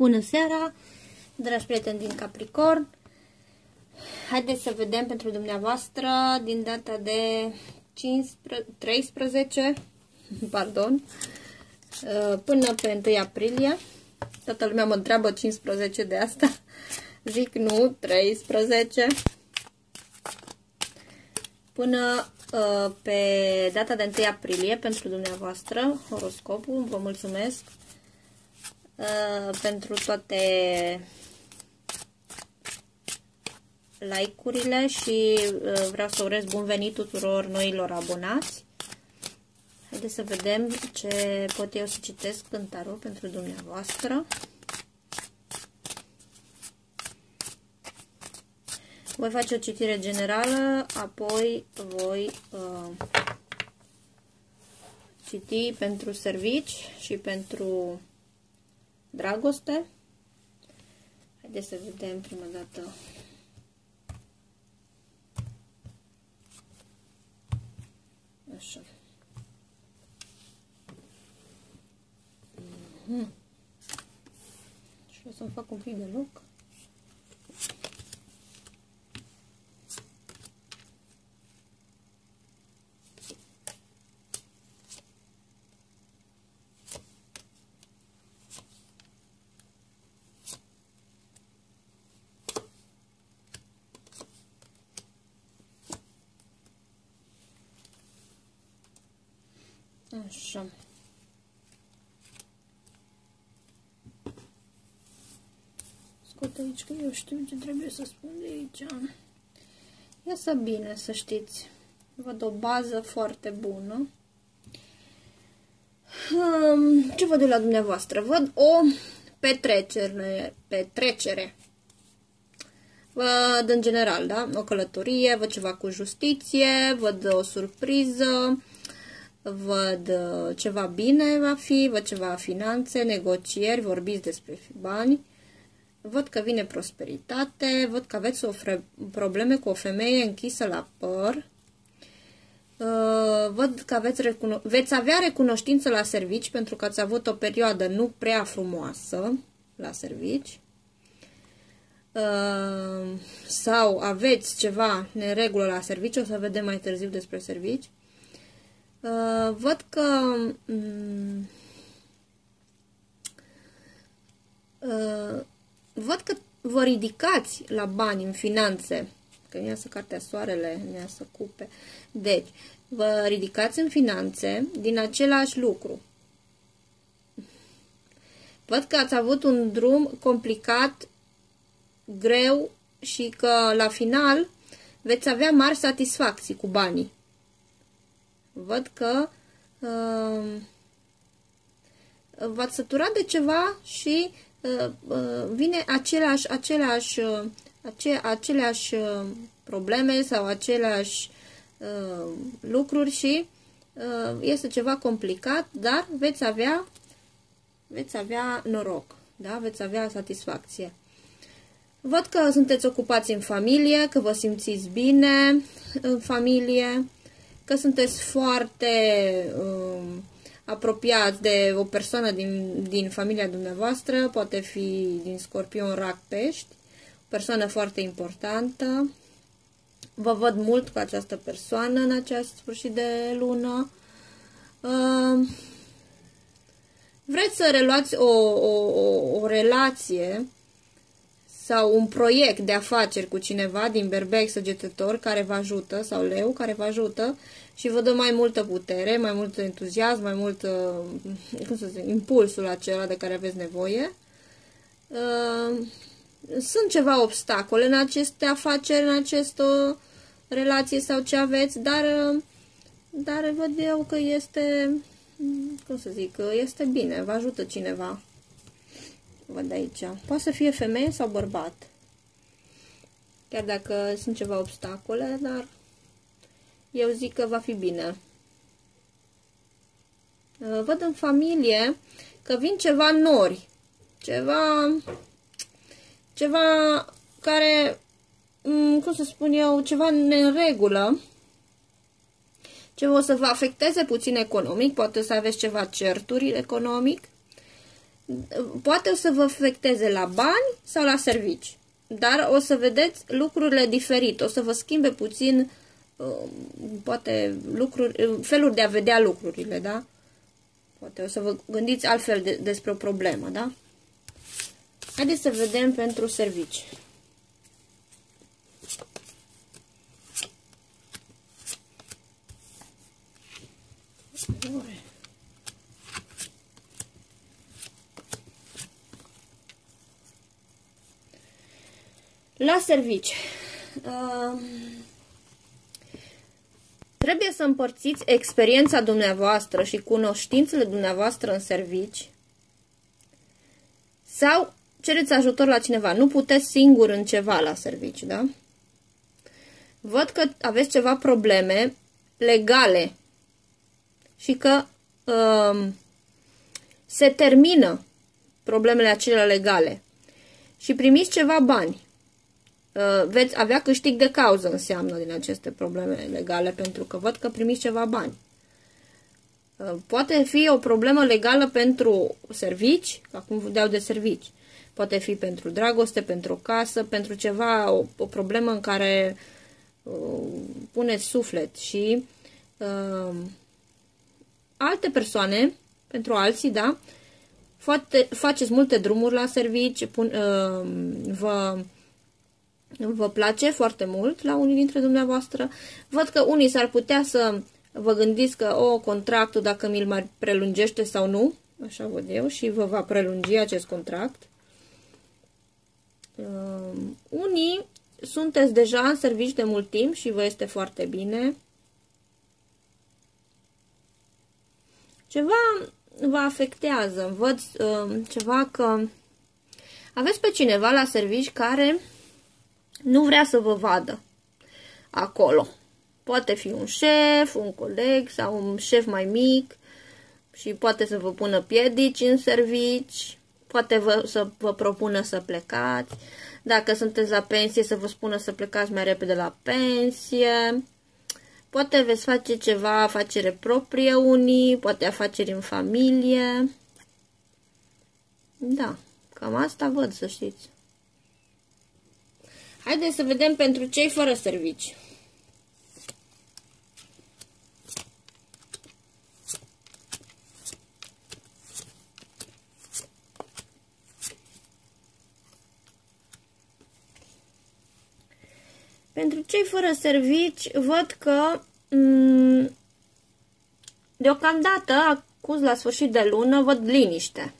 Bună seara, dragi prieteni din Capricorn! Haideți să vedem pentru dumneavoastră din data de 15, 13 pardon, uh, până pe 1 aprilie. Toată lumea mă întreabă 15 de asta. Zic nu, 13. Până uh, pe data de 1 aprilie pentru dumneavoastră, horoscopul. Vă mulțumesc Uh, pentru toate like-urile și uh, vreau să urez bun venit tuturor noilor abonați. Haideți să vedem ce pot eu să citesc în tarot pentru dumneavoastră. Voi face o citire generală, apoi voi uh, citi pentru servici și pentru dragoste. Haideți să vedem prima dată Așa. Mm -hmm. Și o să-mi fac un pic de loc. Așa. Scot aici că eu știu ce trebuie să spun de aici. Iasă bine, să știți. Văd o bază foarte bună. Um, ce văd de la dumneavoastră? Văd o petrecere. petrecere. Văd în general, da? O călătorie, văd ceva cu justiție, văd o surpriză, văd uh, ceva bine va fi, văd ceva finanțe, negocieri, vorbiți despre bani, văd că vine prosperitate, văd că aveți o probleme cu o femeie închisă la păr, uh, văd că aveți veți avea recunoștință la servici pentru că ați avut o perioadă nu prea frumoasă la servici, uh, sau aveți ceva neregulă la servici, o să vedem mai târziu despre servici, Uh, văd că um, uh, văd că vă ridicați la bani în finanțe, că mi să cartea soarele, mi să cupe. Deci, vă ridicați în finanțe din același lucru. Văd că ați avut un drum complicat, greu și că la final veți avea mari satisfacții cu banii. Văd că uh, v-ați săturat de ceva și uh, uh, vine același, același, uh, ace, aceleași uh, probleme sau aceleași uh, lucruri și uh, este ceva complicat, dar veți avea, veți avea noroc, da? veți avea satisfacție. Văd că sunteți ocupați în familie, că vă simțiți bine în familie, că sunteți foarte um, apropiați de o persoană din, din familia dumneavoastră, poate fi din scorpion, rac, pești, o persoană foarte importantă. Vă văd mult cu această persoană în acest sfârșit de lună. Uh, vreți să reluați o, o, o, o relație sau un proiect de afaceri cu cineva din berbec săgetător care vă ajută, sau leu care vă ajută și vă dă mai multă putere, mai mult entuziasm, mai mult, uh, cum să zic, impulsul acela de care aveți nevoie. Uh, sunt ceva obstacole în aceste afaceri, în această relație sau ce aveți, dar, uh, dar văd eu că este, cum să zic, este bine, vă ajută cineva. Văd aici. Poate să fie femeie sau bărbat. Chiar dacă sunt ceva obstacole, dar eu zic că va fi bine. Uh, văd în familie că vin ceva nori, ceva, ceva care, mm, cum să spun eu, ceva în regulă, ce o să vă afecteze puțin economic, poate să aveți ceva certuri economic, poate o să vă afecteze la bani sau la servici. Dar o să vedeți lucrurile diferit. O să vă schimbe puțin uh, poate lucruri, uh, feluri de a vedea lucrurile, da? Poate o să vă gândiți altfel de, despre o problemă, da? Haideți să vedem pentru servici. La servici. Uh, trebuie să împărțiți experiența dumneavoastră și cunoștințele dumneavoastră în servici sau cereți ajutor la cineva. Nu puteți singur în ceva la servici, da? Văd că aveți ceva probleme legale și că uh, se termină problemele acelea legale și primiți ceva bani. Uh, veți avea câștig de cauză înseamnă din aceste probleme legale pentru că văd că primiți ceva bani. Uh, poate fi o problemă legală pentru servici, acum dau de servici. Poate fi pentru dragoste, pentru o casă, pentru ceva, o, o problemă în care uh, puneți suflet și uh, alte persoane, pentru alții, da, Foate, faceți multe drumuri la servici, pun, uh, vă, vă place foarte mult la unii dintre dumneavoastră. Văd că unii s-ar putea să vă gândiți că, o, contractul, dacă mi-l mai prelungește sau nu, așa văd eu, și vă va prelungi acest contract. Uh, unii sunteți deja în servici de mult timp și vă este foarte bine. Ceva vă afectează. Văd uh, ceva că aveți pe cineva la servici care nu vrea să vă vadă acolo. Poate fi un șef, un coleg sau un șef mai mic și poate să vă pună piedici în servici, poate vă, să vă propună să plecați, dacă sunteți la pensie să vă spună să plecați mai repede la pensie, Poate veți face ceva afacere proprie unii, poate afaceri în familie. Da, cam asta văd, să știți. Haideți să vedem pentru cei fără servici. Pentru cei fără servici, văd că mm, deocamdată, acuz la sfârșit de lună, văd liniște.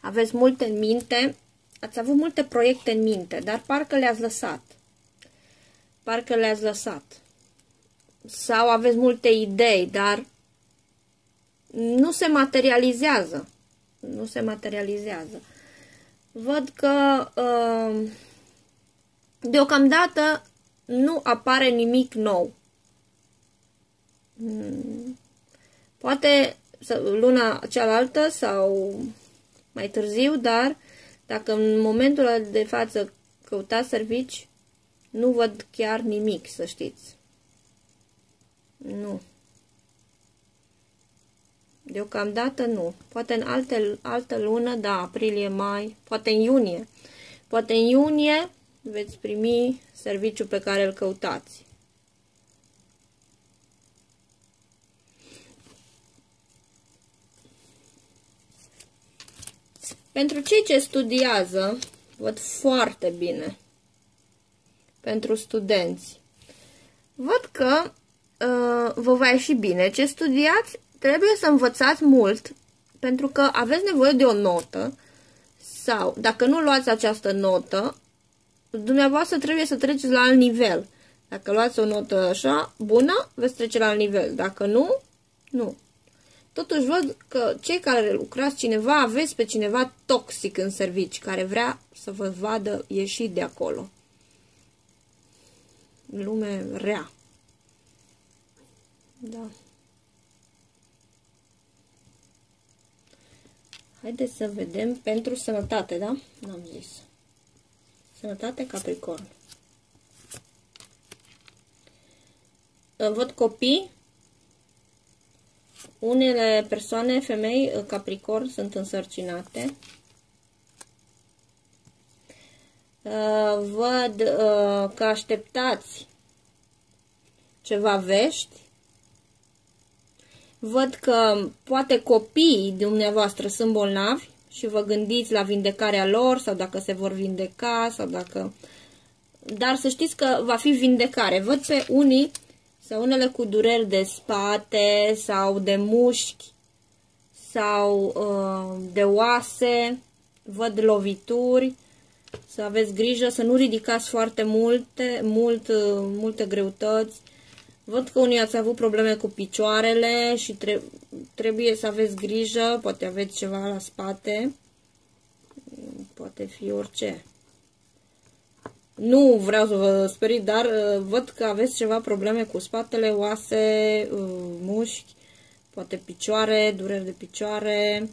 Aveți multe în minte, ați avut multe proiecte în minte, dar parcă le-ați lăsat. Parcă le-ați lăsat. Sau aveți multe idei, dar nu se materializează. Nu se materializează. Văd că uh, Deocamdată nu apare nimic nou. Hmm. Poate luna cealaltă sau mai târziu, dar dacă în momentul de față căutați servici, nu văd chiar nimic, să știți. Nu. Deocamdată nu. Poate în alte, altă lună, da, aprilie, mai, poate în iunie. Poate în iunie veți primi serviciul pe care îl căutați. Pentru cei ce studiază, văd foarte bine. Pentru studenți. Văd că uh, vă va ieși bine. Ce studiați, trebuie să învățați mult, pentru că aveți nevoie de o notă sau, dacă nu luați această notă, dumneavoastră trebuie să treceți la alt nivel. Dacă luați o notă așa, bună, veți trece la alt nivel. Dacă nu, nu. Totuși văd că cei care lucrați cineva, aveți pe cineva toxic în servici, care vrea să vă vadă ieșit de acolo. Lume rea. Da. Haideți să vedem pentru sănătate, da? N-am zis. Sănătate Capricorn. Văd copii Unele persoane, femei, uh, capricorn, sunt însărcinate. Uh, văd uh, că așteptați ceva vești. Văd că poate copiii dumneavoastră sunt bolnavi și vă gândiți la vindecarea lor sau dacă se vor vindeca sau dacă... Dar să știți că va fi vindecare. Văd pe unii sau unele cu dureri de spate sau de mușchi sau uh, de oase, văd lovituri, să aveți grijă să nu ridicați foarte multe, mult, uh, multe greutăți. Văd că unii ați avut probleme cu picioarele și tre trebuie să aveți grijă, poate aveți ceva la spate, poate fi orice. Nu vreau să vă sperii, dar uh, văd că aveți ceva probleme cu spatele, oase, uh, mușchi, poate picioare, dureri de picioare.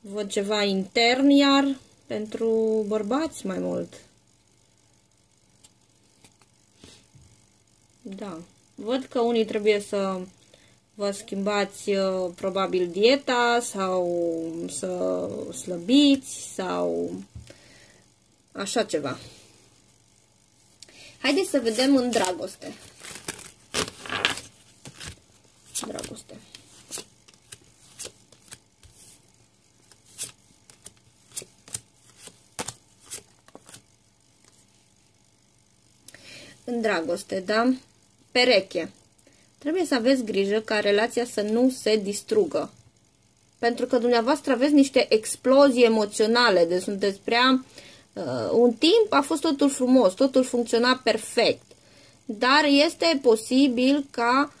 Văd ceva intern iar pentru bărbați mai mult. Da. Văd că unii trebuie să vă schimbați uh, probabil dieta sau să slăbiți sau așa ceva. Haideți să vedem în dragoste. Dragoste. În dragoste, da? Pereche. Trebuie să aveți grijă ca relația să nu se distrugă. Pentru că dumneavoastră aveți niște explozii emoționale, deci sunteți prea uh, Uh, un timp a fost totul frumos, totul funcționa perfect, dar este posibil ca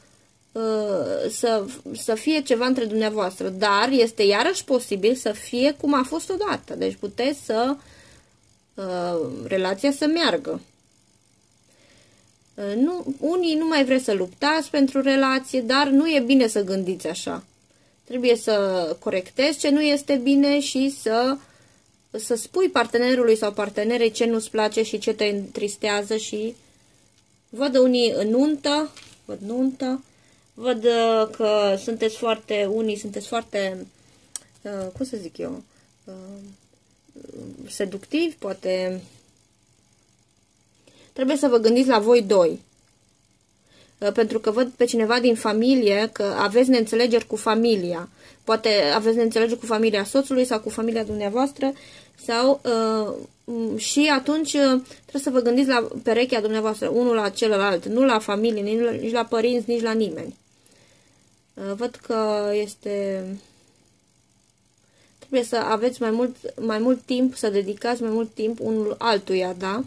uh, să, să fie ceva între dumneavoastră, dar este iarăși posibil să fie cum a fost odată, deci puteți să uh, relația să meargă. Uh, nu, unii nu mai vreți să luptați pentru relație, dar nu e bine să gândiți așa. Trebuie să corectezi ce nu este bine și să uh, să spui partenerului sau partenerei ce nu-ți place și ce te întristează și văd unii în nuntă, văd nuntă, văd uh, că sunteți foarte, unii sunteți foarte, uh, cum să zic eu, uh, seductivi, poate trebuie să vă gândiți la voi doi. Pentru că văd pe cineva din familie că aveți neînțelegeri cu familia. Poate aveți neînțelegeri cu familia soțului sau cu familia dumneavoastră sau uh, și atunci uh, trebuie să vă gândiți la perechea dumneavoastră, unul la celălalt, nu la familie, nici la, nici la părinți, nici la nimeni. Uh, văd că este... Trebuie să aveți mai mult, mai mult timp, să dedicați mai mult timp unul altuia, da?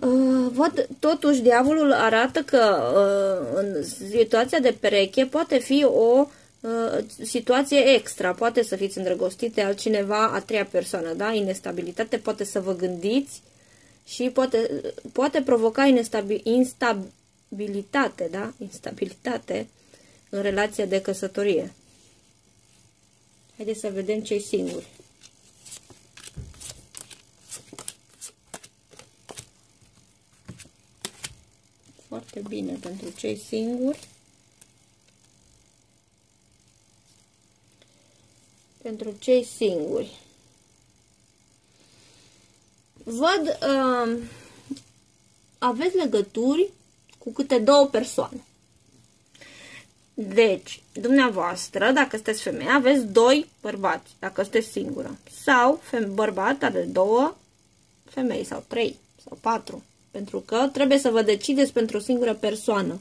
Uh, văd, totuși, diavolul arată că uh, în situația de pereche poate fi o uh, Uh, situație extra. Poate să fiți îndrăgostite altcineva, a treia persoană, da? Inestabilitate, poate să vă gândiți și poate, poate provoca instabilitate, da? Instabilitate în relația de căsătorie. Haideți să vedem cei singuri. Foarte bine pentru cei singuri. pentru cei singuri. Văd, uh, aveți legături cu câte două persoane. Deci, dumneavoastră, dacă sunteți femeie, aveți doi bărbați, dacă sunteți singură. Sau bărbat are două femei, sau trei, sau patru. Pentru că trebuie să vă decideți pentru o singură persoană.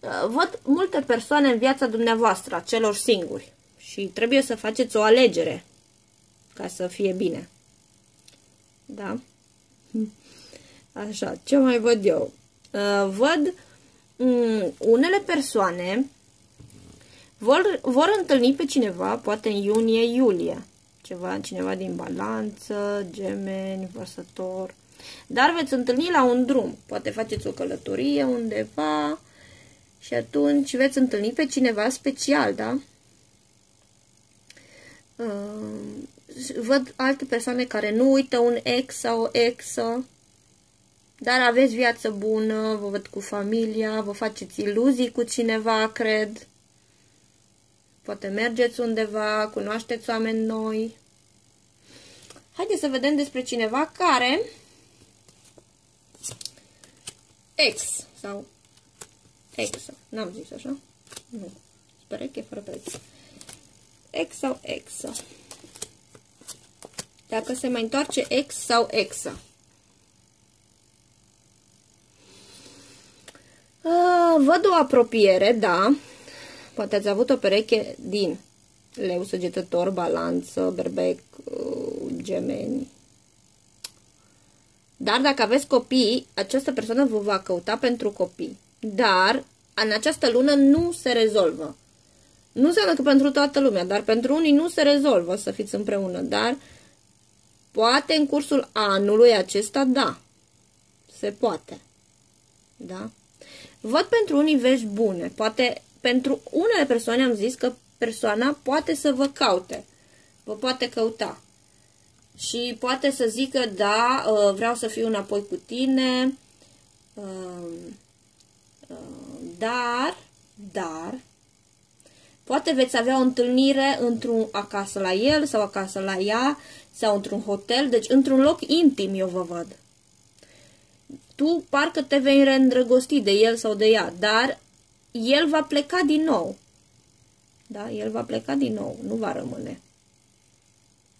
Uh, văd multe persoane în viața dumneavoastră, a celor singuri. Și trebuie să faceți o alegere ca să fie bine. Da? Așa, ce mai văd eu? Uh, văd um, unele persoane vor, vor întâlni pe cineva, poate în iunie-iulie. Ceva, cineva din balanță, gemeni, vărsător. Dar veți întâlni la un drum. Poate faceți o călătorie undeva, și atunci veți întâlni pe cineva special, da? Uh, văd alte persoane care nu uită un ex sau o exă. dar aveți viață bună, vă văd cu familia, vă faceți iluzii cu cineva, cred. Poate mergeți undeva, cunoașteți oameni noi. Haideți să vedem despre cineva care ex sau ex, n-am zis așa? Nu. Pereche fără pereche. Ex sau exa. Dacă se mai întoarce ex sau exa. Uh, văd o apropiere, da. Poate ați avut o pereche din leu săgetător, balanță, berbec, uh, gemeni. Dar dacă aveți copii, această persoană vă va căuta pentru copii. Dar în această lună nu se rezolvă. Nu înseamnă că pentru toată lumea, dar pentru unii nu se rezolvă să fiți împreună. Dar poate în cursul anului acesta, da. Se poate. Da? Văd pentru unii vești bune. Poate pentru unele persoane am zis că persoana poate să vă caute. Vă poate căuta. Și poate să zică, da, uh, vreau să fiu înapoi cu tine, uh, uh, dar, dar, poate veți avea o întâlnire într-un acasă la el sau acasă la ea sau într-un hotel, deci într-un loc intim eu vă văd tu parcă te vei reîndrăgosti de el sau de ea, dar el va pleca din nou. Da? El va pleca din nou, nu va rămâne.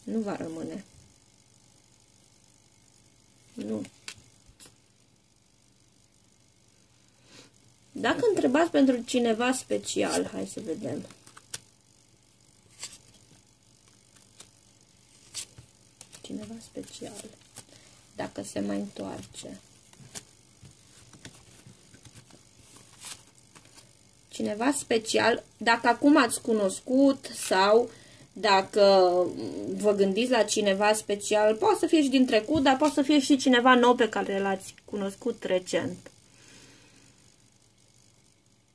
Nu va rămâne. Nu. Dacă întrebați pentru cineva special, hai să vedem. Cineva special. Dacă se mai întoarce. Cineva special, dacă acum ați cunoscut sau dacă vă gândiți la cineva special, poate să fie și din trecut, dar poate să fie și cineva nou pe care l-ați cunoscut recent.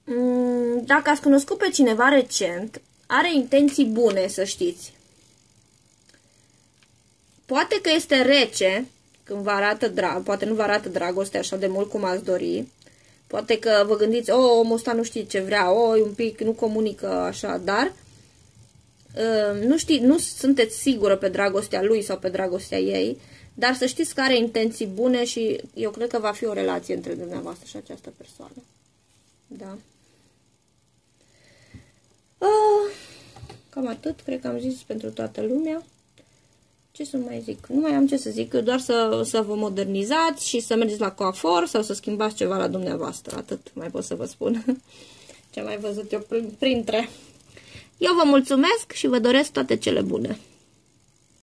Mm, dacă ați cunoscut pe cineva recent, are intenții bune, să știți. Poate că este rece când vă arată drag, poate nu vă arată dragoste așa de mult cum ați dori, Poate că vă gândiți, o, oh, omul ăsta nu știe ce vrea, o, oh, un pic, nu comunică așa, dar uh, nu, știi, nu sunteți sigură pe dragostea lui sau pe dragostea ei, dar să știți că are intenții bune și eu cred că va fi o relație între dumneavoastră și această persoană. Da. Uh, cam atât, cred că am zis pentru toată lumea ce să mai zic? Nu mai am ce să zic, doar să, să vă modernizați și să mergeți la coafor sau să schimbați ceva la dumneavoastră. Atât mai pot să vă spun. Ce mai văzut eu printre. Eu vă mulțumesc și vă doresc toate cele bune.